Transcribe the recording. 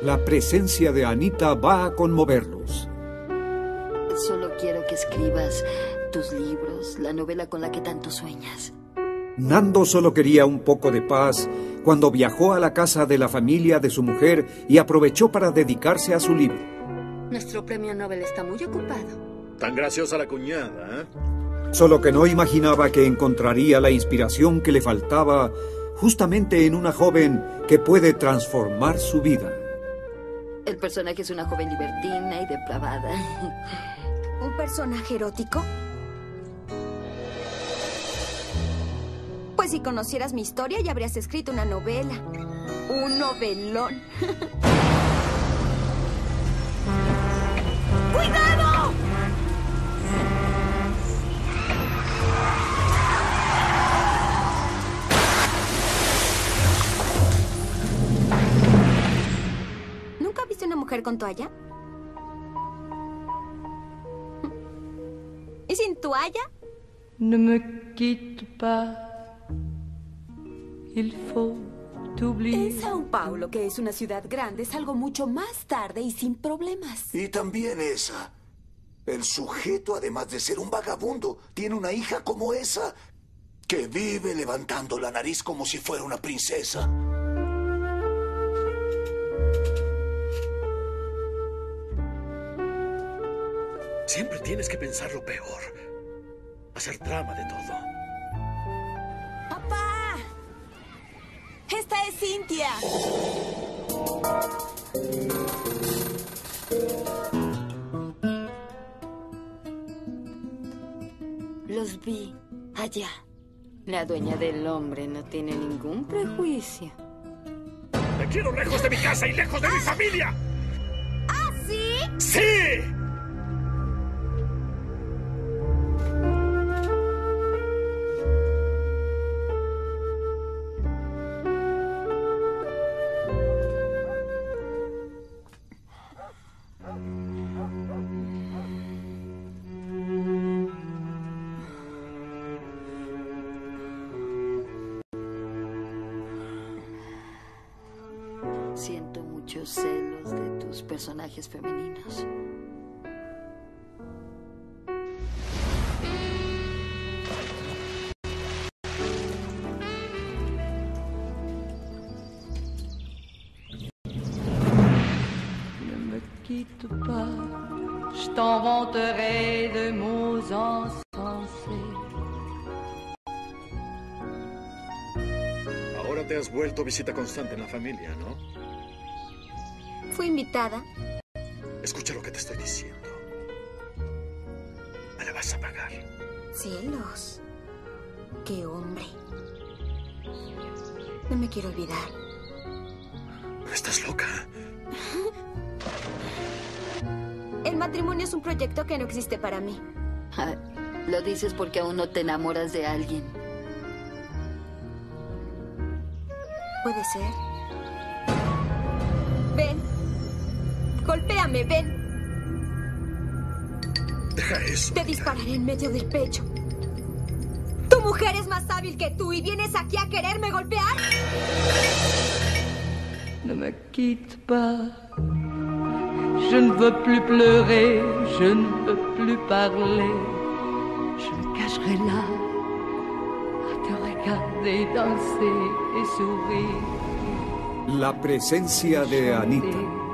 La presencia de Anita va a conmoverlos. Solo quiero que escribas tus libros, la novela con la que tanto sueñas. Nando solo quería un poco de paz cuando viajó a la casa de la familia de su mujer y aprovechó para dedicarse a su libro. Nuestro premio Nobel está muy ocupado. Tan graciosa la cuñada, ¿eh? Solo que no imaginaba que encontraría la inspiración que le faltaba justamente en una joven que puede transformar su vida. El personaje es una joven libertina y depravada. ¿Un personaje erótico? Pues si conocieras mi historia ya habrías escrito una novela. Un novelón. con toalla? ¿Y sin toalla? Ne me quitte pas. Il faut. En Sao Paulo, que es una ciudad grande, salgo mucho más tarde y sin problemas. Y también esa. El sujeto, además de ser un vagabundo, tiene una hija como esa, que vive levantando la nariz como si fuera una princesa. Siempre tienes que pensar lo peor. Hacer trama de todo. ¡Papá! Esta es Cintia. Los vi allá. La dueña del hombre no tiene ningún prejuicio. ¡Me quiero lejos de mi casa y lejos de mi familia! ¿Ah, sí? ¡Sí! Muchos celos de tus personajes femeninos. Ne me quitte pas. Je t'inventerai de mots insensés. Ahora te has vuelto visita constante en la familia, ¿no? Fui invitada. Escucha lo que te estoy diciendo. Me la vas a pagar. Cielos. Qué hombre. No me quiero olvidar. ¿Estás loca? El matrimonio es un proyecto que no existe para mí. Ah, Lo dices porque aún no te enamoras de alguien. Puede ser. Golpéame, ven. Deja eso. Te dispararé en medio del pecho. Tu mujer es más hábil que tú y vienes aquí a quererme golpear. Ne me quitte pas. Je ne veux plus pleurer, je ne veux plus parler. Je me cacherai là à te regarder danser et sourire. La presencia de Anita.